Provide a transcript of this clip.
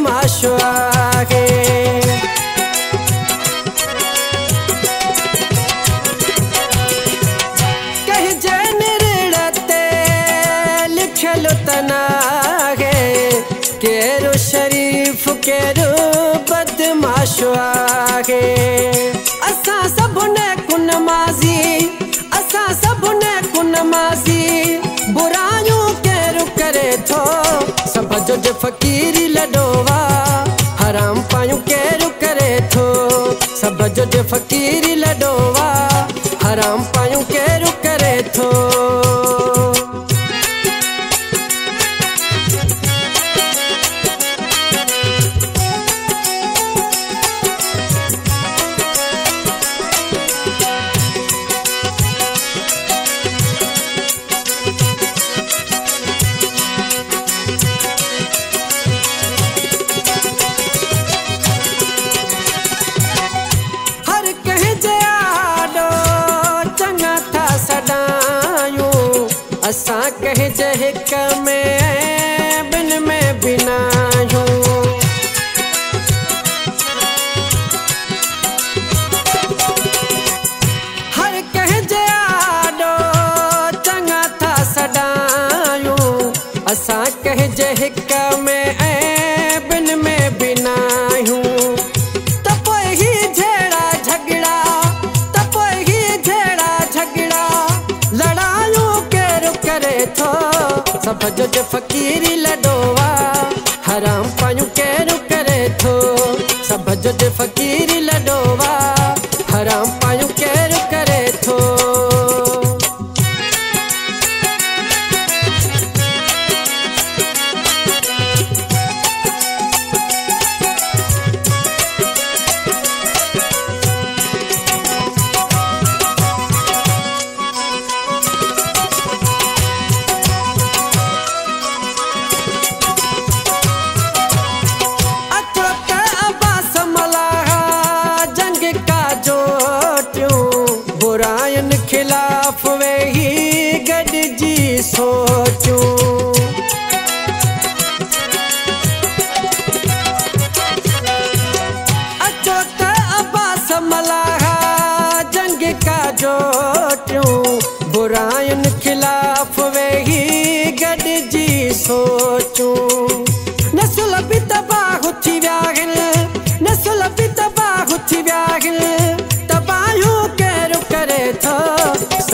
बदमाश आगे कहीं जैन ऋणते लिखलो तनागे। केरो शरीफ, केरो बदमाश आगे असां सभुने कुन माज़ी, असां सभुने कुन माज़ी। बुरायूं केरु करे थो सभ जो फ़कीरी लॾोवा जो जे फ़कीरी लडोवा हराम असां कंहिं जे हिक में में बिनायूं हर कह जे आॾो था सॾायूं असां सभ जो जे फ़कीरी